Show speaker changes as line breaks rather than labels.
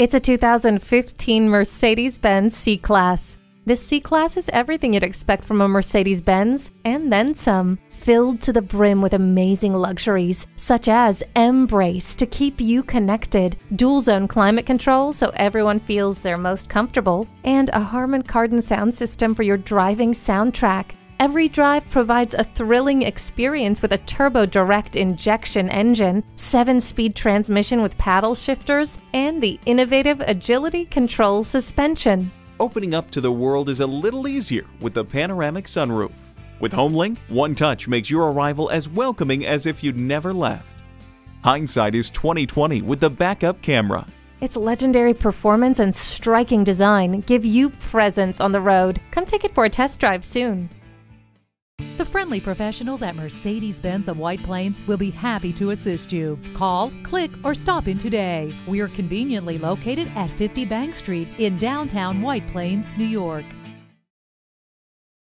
It's a 2015 Mercedes Benz C Class. This C Class is everything you'd expect from a Mercedes Benz, and then some. Filled to the brim with amazing luxuries, such as mbrace to keep you connected, dual zone climate control so everyone feels they're most comfortable, and a Harman Kardon sound system for your driving soundtrack. Every drive provides a thrilling experience with a turbo direct injection engine, 7 speed transmission with paddle shifters, and the innovative agility control suspension.
Opening up to the world is a little easier with the panoramic sunroof. With HomeLink, one touch makes your arrival as welcoming as if you'd never left. Hindsight is 2020 with the backup camera.
Its legendary performance and striking design give you presence on the road. Come take it for a test drive soon.
The friendly professionals at Mercedes Benz of White Plains will be happy to assist you. Call, click, or stop in today. We are conveniently located at 50 Bank Street in downtown White Plains, New York.